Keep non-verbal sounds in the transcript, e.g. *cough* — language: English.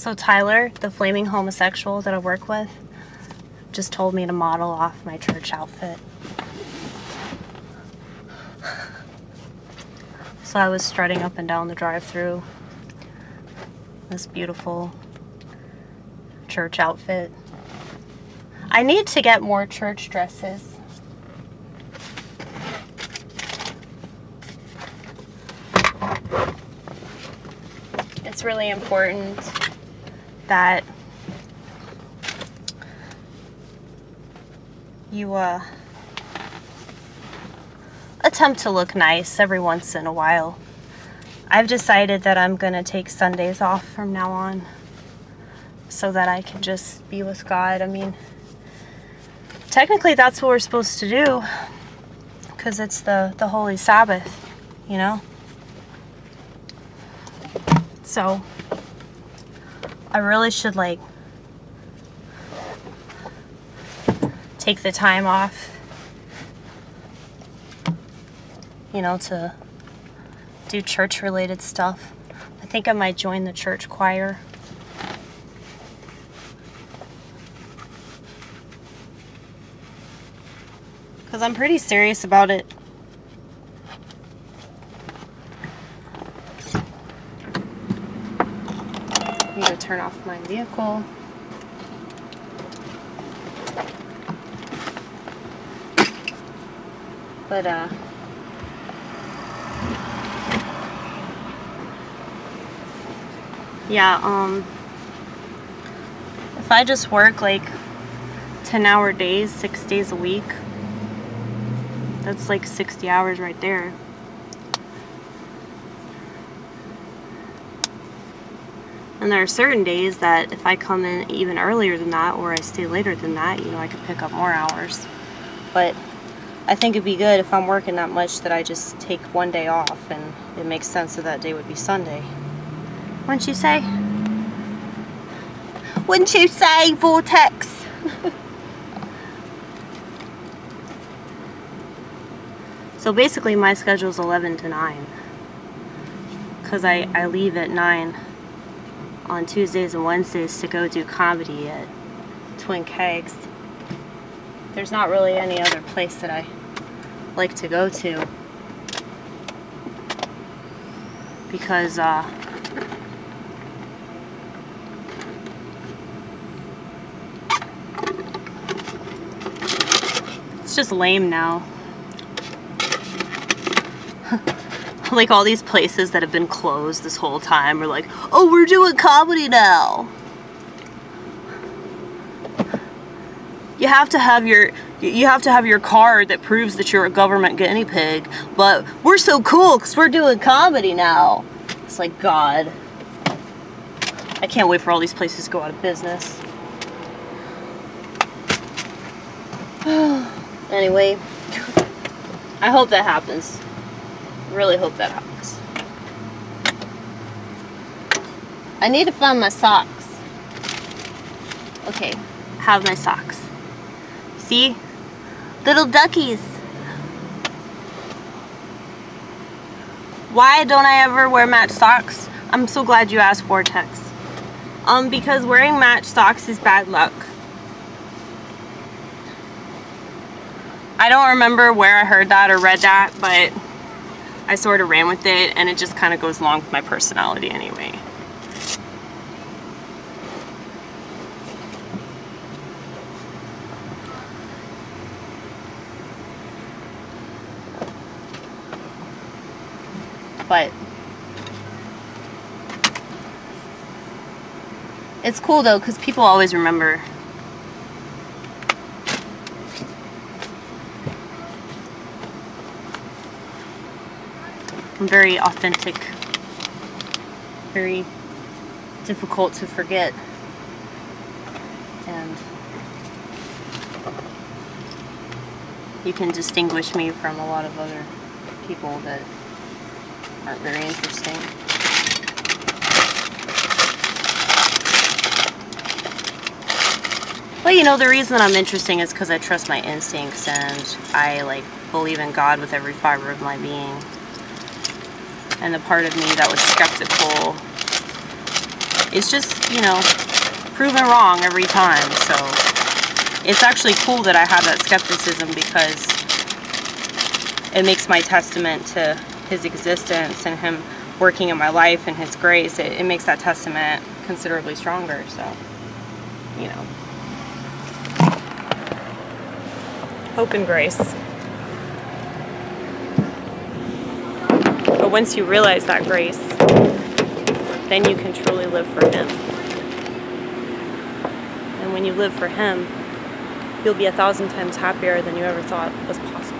So Tyler, the flaming homosexual that I work with, just told me to model off my church outfit. So I was strutting up and down the drive-through. This beautiful church outfit. I need to get more church dresses. It's really important that you uh, attempt to look nice every once in a while. I've decided that I'm going to take Sundays off from now on so that I can just be with God. I mean, technically that's what we're supposed to do because it's the, the Holy Sabbath, you know? So, I really should like take the time off, you know, to do church related stuff. I think I might join the church choir. Because I'm pretty serious about it. Going to turn off my vehicle. But, uh, yeah, um, if I just work like 10 hour days, six days a week, that's like 60 hours right there. And there are certain days that if I come in even earlier than that or I stay later than that, you know, I could pick up more hours. But I think it'd be good if I'm working that much that I just take one day off and it makes sense that that day would be Sunday. Wouldn't you say? Wouldn't you say, Vortex? *laughs* so basically my schedule is 11 to 9 because I, I leave at 9 on Tuesdays and Wednesdays to go do comedy at Twin Kegs. There's not really any other place that I like to go to because uh, it's just lame now. *laughs* like all these places that have been closed this whole time are like, oh, we're doing comedy now. You have to have your you have to have your card that proves that you're a government guinea pig, but we're so cool because we're doing comedy now. It's like, God. I can't wait for all these places to go out of business. *sighs* anyway, I hope that happens really hope that happens. I need to find my socks. Okay, have my socks. See? Little duckies. Why don't I ever wear match socks? I'm so glad you asked Vortex. Um, because wearing match socks is bad luck. I don't remember where I heard that or read that, but I sort of ran with it and it just kind of goes along with my personality anyway. But it's cool though because people always remember very authentic, very difficult to forget. And you can distinguish me from a lot of other people that aren't very interesting. Well, you know, the reason I'm interesting is because I trust my instincts and I like believe in God with every fiber of my being and the part of me that was skeptical is just, you know, proven wrong every time. So it's actually cool that I have that skepticism because it makes my testament to his existence and him working in my life and his grace. It, it makes that testament considerably stronger. So, you know. Hope and grace. But once you realize that grace, then you can truly live for Him. And when you live for Him, you'll be a thousand times happier than you ever thought was possible.